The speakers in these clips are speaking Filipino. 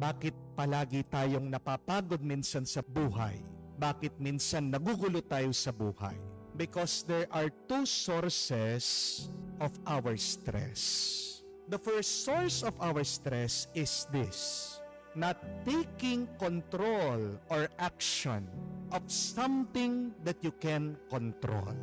Bakit palagi tayong napapagod minsan sa buhay? Bakit minsan nagugulo tayo sa buhay? Because there are two sources of our stress. The first source of our stress is this not taking control or action of something that you can control.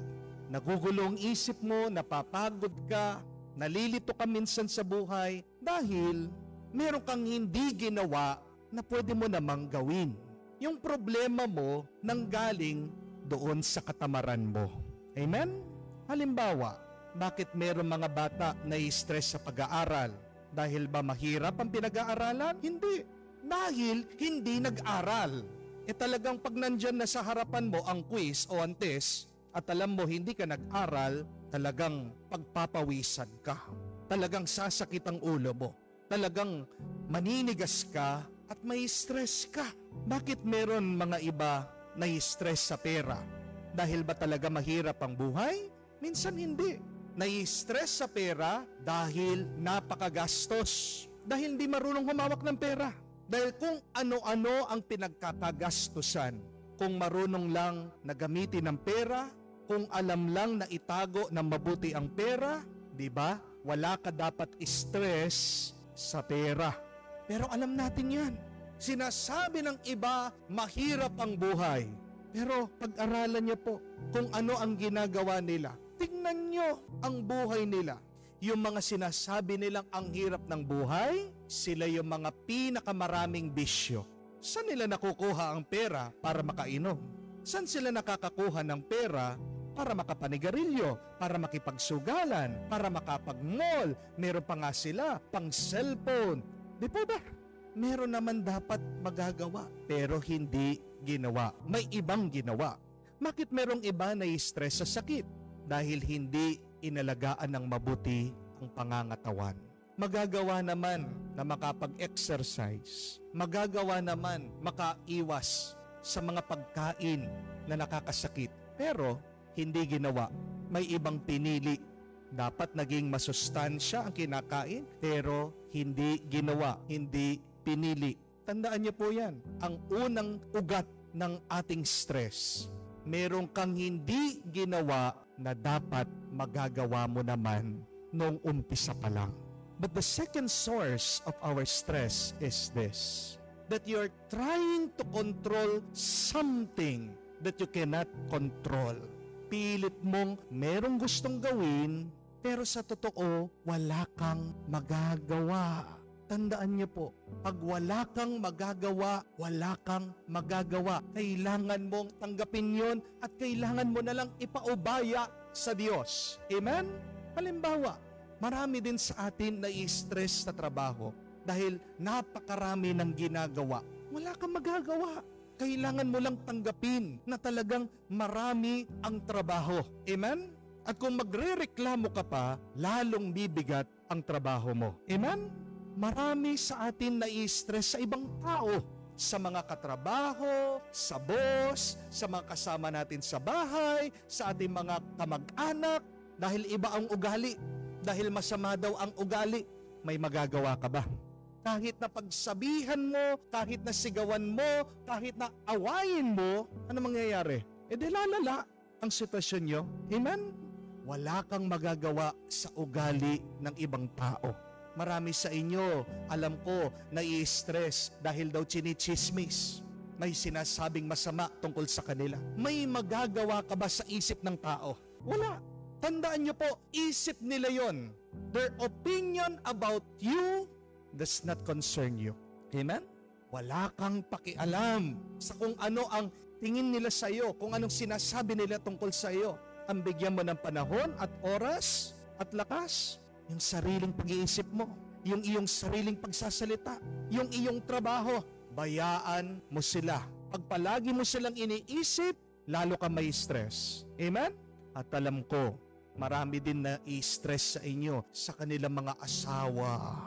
Nagugulong isip mo, napapagod ka, nalilito ka minsan sa buhay dahil meron kang hindi ginawa na pwede mo namang gawin yung problema mo nanggaling doon sa katamaran mo. Amen? Halimbawa, bakit meron mga bata na stress sa pag-aaral? Dahil ba mahirap ang pinag-aaralan? Hindi. Dahil hindi nag-aral. E talagang pag nandyan na sa harapan mo ang quiz o ang test at alam mo hindi ka nag-aral, talagang pagpapawisan ka. Talagang sasakit ang ulo mo. Talagang maninigas ka at may stress ka. Bakit meron mga iba na stress sa pera? Dahil ba talaga mahirap ang buhay? Minsan hindi. Nai-stress sa pera dahil napakagastos. Dahil hindi marunong humawak ng pera. Dahil kung ano-ano ang pinagkakagastusan, kung marunong lang na gamitin ang pera, kung alam lang na itago ng mabuti ang pera, di ba? Wala ka dapat stress sa pera. Pero alam natin yan. Sinasabi ng iba, mahirap ang buhay. Pero pag-aralan niyo po kung ano ang ginagawa nila. Tingnan niyo ang buhay nila. Yung mga sinasabi nilang ang hirap ng buhay, sila yung mga pinakamaraming bisyo. Saan nila nakukuha ang pera para makainom? Saan sila nakakakuha ng pera para makapanigarilyo, para makipagsugalan, para makapag-mall, meron pa nga sila pang cellphone, Di po ba? Meron naman dapat magagawa pero hindi ginawa. May ibang ginawa. Bakit merong iba na stress sa sakit? Dahil hindi inalagaan ng mabuti ang pangangatawan. Magagawa naman na makapag-exercise. Magagawa naman makaiwas sa mga pagkain na nakakasakit. Pero hindi ginawa. May ibang pinili dapat naging masustansya ang kinakain pero hindi ginawa, hindi pinili. Tandaan niyo po yan. Ang unang ugat ng ating stress. Merong kang hindi ginawa na dapat magagawa mo naman noong umpisa pa lang. But the second source of our stress is this. That you're trying to control something that you cannot control. Pilit mong merong gustong gawin pero sa totoo, wala kang magagawa. Tandaan niyo po, pag wala kang magagawa, wala kang magagawa. Kailangan mong tanggapin yon at kailangan mo na lang ipaubaya sa Diyos. Amen? Halimbawa, marami din sa atin na i-stress sa trabaho dahil napakarami ng ginagawa. Wala kang magagawa. Kailangan mo lang tanggapin na talagang marami ang trabaho. Amen? At kung magre-reklamo ka pa, lalong bibigat ang trabaho mo. Amen? Marami sa atin na stress sa ibang tao. Sa mga katrabaho, sa boss, sa mga kasama natin sa bahay, sa ating mga kamag-anak, dahil iba ang ugali, dahil masama daw ang ugali, may magagawa ka ba? Kahit na pagsabihan mo, kahit na sigawan mo, kahit na awayin mo, ano mangyayari? E di lalala ang sitwasyon nyo. Amen? wala kang magagawa sa ugali ng ibang tao. Marami sa inyo, alam ko, nai-stress dahil daw chinichismis. May sinasabing masama tungkol sa kanila. May magagawa ka ba sa isip ng tao? Wala. Tandaan niyo po, isip nila yon. Their opinion about you does not concern you. Amen? Wala kang pakialam sa kung ano ang tingin nila sa iyo, kung anong sinasabi nila tungkol sa iyo ang bigyan mo ng panahon at oras at lakas, yung sariling pag-iisip mo, yung iyong sariling pagsasalita, yung iyong trabaho, bayaan mo sila. Pag palagi mo silang iniisip, lalo ka may stress. Amen? At alam ko, marami din na i-stress sa inyo sa kanilang mga asawa.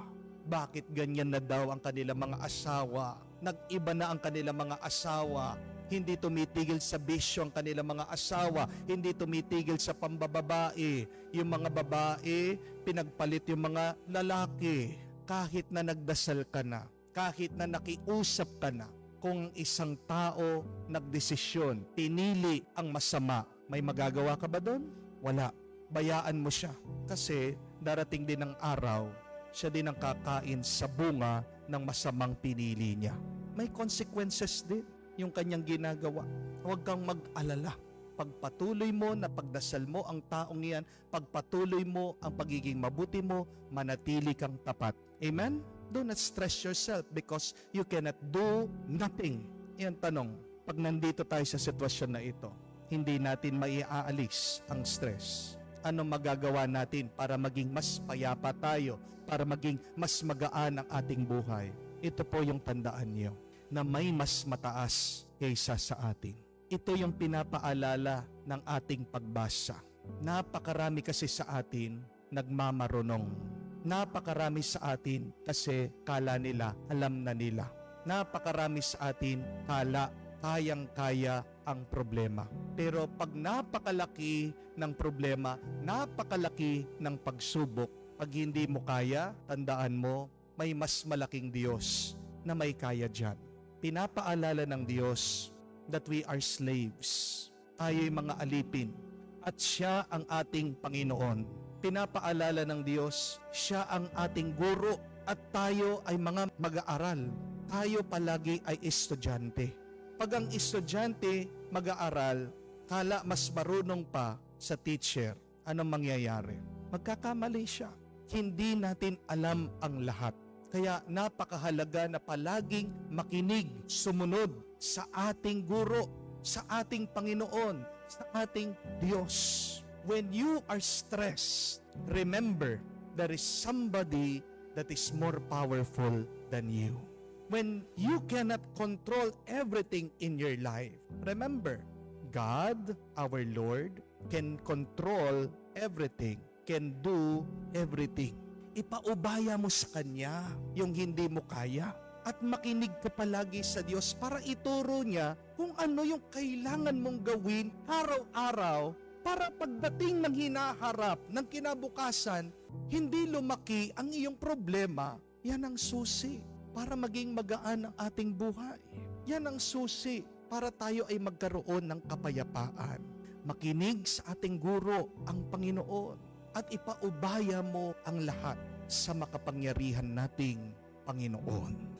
Bakit ganyan na daw ang kanilang mga asawa? Nag-iba na ang kanilang mga asawa hindi tumitigil sa bisyo ang kanilang mga asawa, hindi tumitigil sa pambababae. Yung mga babae, pinagpalit yung mga lalaki kahit na nagdasal ka na, kahit na nakiusap ka na, kung isang tao nagdesisyon, pinili ang masama, may magagawa ka ba doon? Wala. Bayaan mo siya. Kasi darating din ang araw, siya din ang kakain sa bunga ng masamang pinili niya. May consequences din yung kanyang ginagawa. Huwag kang mag-alala. Pagpatuloy mo na pagdasal mo ang taong iyan, pagpatuloy mo ang pagiging mabuti mo, manatili kang tapat. Amen? Do not stress yourself because you cannot do nothing. Yan tanong, pag nandito tayo sa sitwasyon na ito, hindi natin maiaalis ang stress. Ano magagawa natin para maging mas payapa tayo, para maging mas magaan ang ating buhay? Ito po yung tandaan niyo na may mas mataas kaysa sa atin. Ito yung pinapaalala ng ating pagbasa. Napakarami kasi sa atin nagmamarunong Napakarami sa atin kasi kala nila, alam na nila. Napakarami sa atin kala kayang-kaya ang problema. Pero pag napakalaki ng problema, napakalaki ng pagsubok, pag hindi mo kaya, tandaan mo, may mas malaking Diyos na may kaya dyan. Pinapaalala ng Diyos that we are slaves. Tayo'y mga alipin at siya ang ating Panginoon pinapaalala ng Diyos, siya ang ating guro at tayo ay mga mag-aaral. Tayo palagi ay estudyante. Pag ang estudyante mag-aaral, kala mas marunong pa sa teacher, anong mangyayari? Magkakamali siya. Hindi natin alam ang lahat. Kaya napakahalaga na palaging makinig, sumunod sa ating guro, sa ating Panginoon, sa ating Diyos. When you are stressed, remember there is somebody that is more powerful than you. When you cannot control everything in your life, remember, God, our Lord, can control everything, can do everything. Ipaubaya mo sa Kanya yung hindi mo kaya at makinig ka palagi sa Diyos para ituro niya kung ano yung kailangan mong gawin araw-araw para pagdating ng hinaharap ng kinabukasan, hindi lumaki ang iyong problema. Yan ang susi para maging magaan ang ating buhay. Yan ang susi para tayo ay magkaroon ng kapayapaan. Makinig sa ating guro, ang Panginoon, at ipaubaya mo ang lahat sa makapangyarihan nating Panginoon.